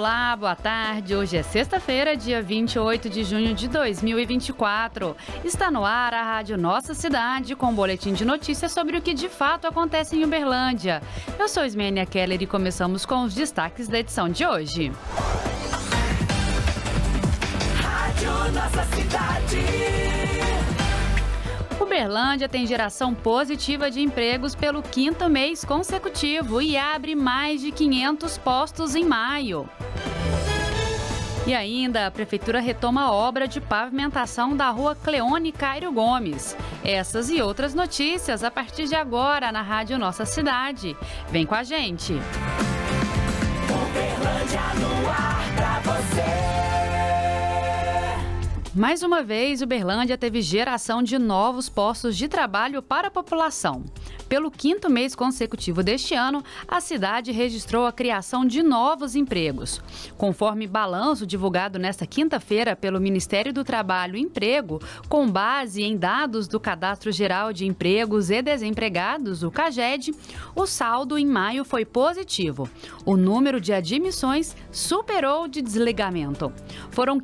Olá, boa tarde. Hoje é sexta-feira, dia 28 de junho de 2024. Está no ar a Rádio Nossa Cidade com um boletim de notícias sobre o que de fato acontece em Uberlândia. Eu sou Ismênia Keller e começamos com os destaques da edição de hoje. Rádio Nossa Cidade. Uberlândia tem geração positiva de empregos pelo quinto mês consecutivo e abre mais de 500 postos em maio. E ainda, a Prefeitura retoma a obra de pavimentação da rua Cleone Cairo Gomes. Essas e outras notícias a partir de agora na Rádio Nossa Cidade. Vem com a gente! Uberlândia Mais uma vez, Uberlândia teve geração de novos postos de trabalho para a população. Pelo quinto mês consecutivo deste ano, a cidade registrou a criação de novos empregos. Conforme balanço divulgado nesta quinta-feira pelo Ministério do Trabalho e Emprego, com base em dados do Cadastro Geral de Empregos e Desempregados, o CAGED, o saldo em maio foi positivo. O número de admissões superou o de desligamento. Foram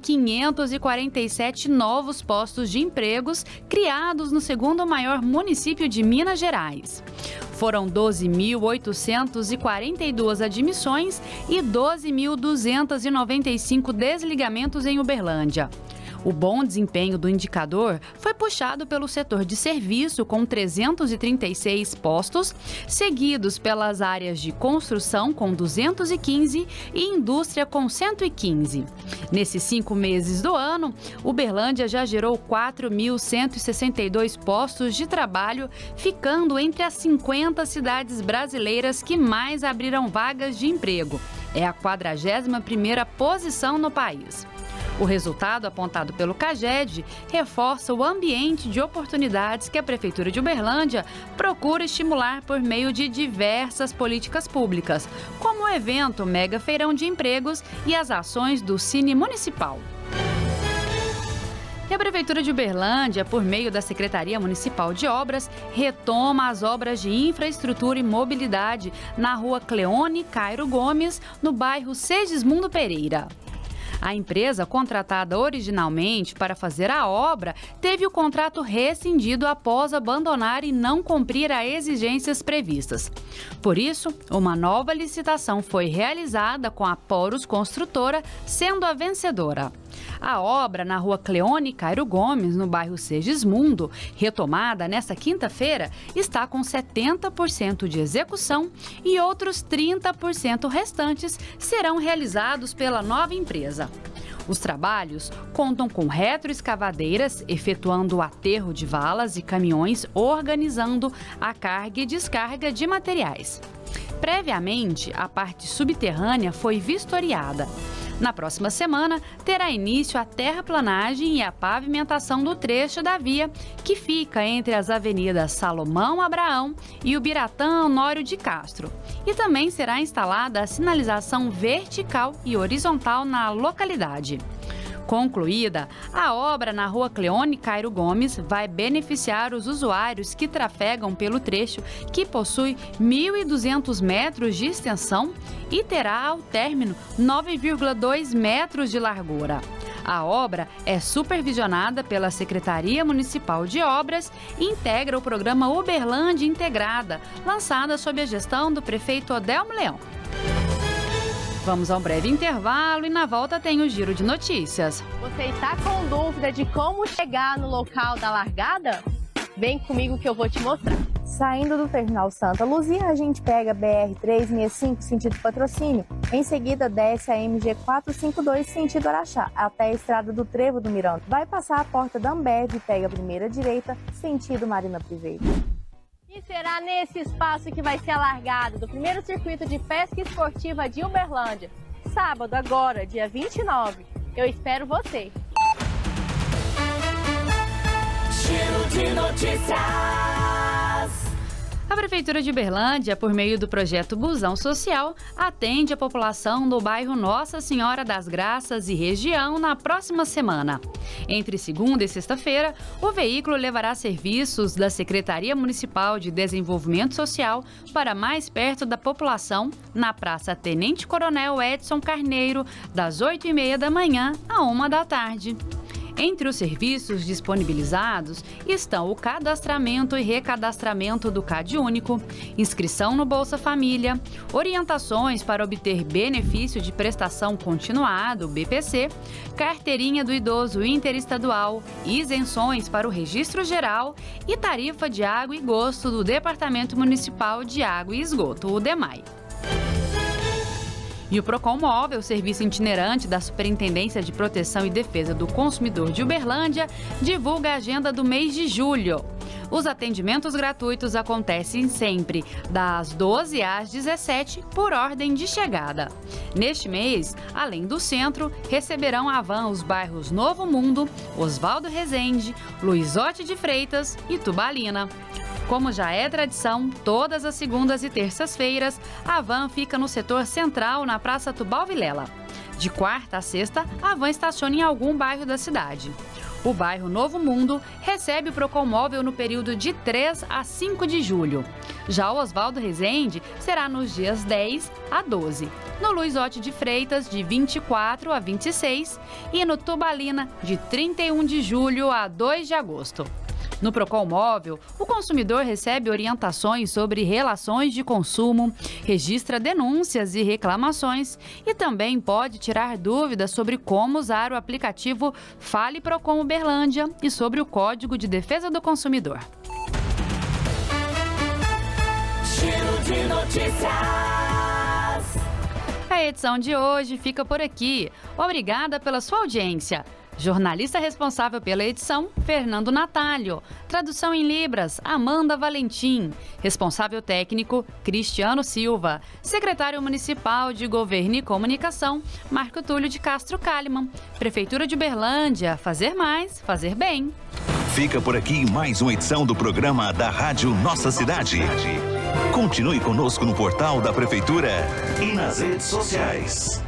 547 novos postos de empregos criados no segundo maior município de Minas Gerais. Foram 12.842 admissões e 12.295 desligamentos em Uberlândia. O bom desempenho do indicador foi puxado pelo setor de serviço, com 336 postos, seguidos pelas áreas de construção, com 215 e indústria, com 115. Nesses cinco meses do ano, Uberlândia já gerou 4.162 postos de trabalho, ficando entre as 50 cidades brasileiras que mais abriram vagas de emprego. É a 41ª posição no país. O resultado apontado pelo CAGED reforça o ambiente de oportunidades que a Prefeitura de Uberlândia procura estimular por meio de diversas políticas públicas, como o evento Mega Feirão de Empregos e as ações do Cine Municipal. E a Prefeitura de Uberlândia, por meio da Secretaria Municipal de Obras, retoma as obras de infraestrutura e mobilidade na rua Cleone Cairo Gomes, no bairro Segismundo Pereira. A empresa contratada originalmente para fazer a obra teve o contrato rescindido após abandonar e não cumprir as exigências previstas. Por isso, uma nova licitação foi realizada com a Poros Construtora sendo a vencedora. A obra na rua Cleone Cairo Gomes, no bairro Segismundo, retomada nesta quinta-feira, está com 70% de execução e outros 30% restantes serão realizados pela nova empresa. Os trabalhos contam com retroescavadeiras, efetuando o aterro de valas e caminhões, organizando a carga e descarga de materiais. Previamente, a parte subterrânea foi vistoriada. Na próxima semana, terá início a terraplanagem e a pavimentação do trecho da via que fica entre as avenidas Salomão Abraão e o Biratã Honório de Castro. E também será instalada a sinalização vertical e horizontal na localidade. Concluída, a obra na rua Cleone Cairo Gomes vai beneficiar os usuários que trafegam pelo trecho, que possui 1.200 metros de extensão e terá ao término 9,2 metros de largura. A obra é supervisionada pela Secretaria Municipal de Obras e integra o programa Uberlândia Integrada, lançada sob a gestão do prefeito Odelmo Leão. Vamos a um breve intervalo e na volta tem o giro de notícias. Você está com dúvida de como chegar no local da largada? Vem comigo que eu vou te mostrar. Saindo do Terminal Santa Luzia, a gente pega BR-365 sentido patrocínio. Em seguida, desce a MG 452 sentido Araxá, até a estrada do Trevo do Miranda. Vai passar a porta da Ambev e pega a primeira direita, sentido Marina Priveiro. Será nesse espaço que vai ser alargado do primeiro circuito de pesca esportiva de Uberlândia. Sábado, agora, dia 29. Eu espero você. Giro de notícias. A Prefeitura de Berlândia, por meio do projeto Busão Social, atende a população do bairro Nossa Senhora das Graças e região na próxima semana. Entre segunda e sexta-feira, o veículo levará serviços da Secretaria Municipal de Desenvolvimento Social para mais perto da população, na Praça Tenente Coronel Edson Carneiro, das 8h30 da manhã à 1 da tarde. Entre os serviços disponibilizados estão o cadastramento e recadastramento do CAD único, inscrição no Bolsa Família, orientações para obter benefício de prestação continuado, BPC, carteirinha do idoso interestadual, isenções para o registro geral e tarifa de água e gosto do Departamento Municipal de Água e Esgoto, o DEMAI. E o Procon Móvel, serviço itinerante da Superintendência de Proteção e Defesa do Consumidor de Uberlândia, divulga a agenda do mês de julho. Os atendimentos gratuitos acontecem sempre das 12 às 17 por ordem de chegada. Neste mês, além do centro, receberão a van os bairros Novo Mundo, Oswaldo Rezende, Luizote de Freitas e Tubalina. Como já é tradição, todas as segundas e terças-feiras, a van fica no setor central, na Praça Tubal Vilela. De quarta a sexta, a van estaciona em algum bairro da cidade. O bairro Novo Mundo recebe o Procon Móvel no período de 3 a 5 de julho. Já o Oswaldo Rezende será nos dias 10 a 12. No Luizote de Freitas, de 24 a 26. E no Tubalina, de 31 de julho a 2 de agosto. No Procon Móvel, o consumidor recebe orientações sobre relações de consumo, registra denúncias e reclamações e também pode tirar dúvidas sobre como usar o aplicativo Fale Procon Uberlândia e sobre o Código de Defesa do Consumidor. A edição de hoje fica por aqui. Obrigada pela sua audiência. Jornalista responsável pela edição, Fernando Natalio. Tradução em Libras, Amanda Valentim. Responsável técnico, Cristiano Silva. Secretário Municipal de Governo e Comunicação, Marco Túlio de Castro Kalimann. Prefeitura de Berlândia, fazer mais, fazer bem. Fica por aqui mais uma edição do programa da Rádio Nossa Cidade. Continue conosco no portal da Prefeitura e nas redes sociais.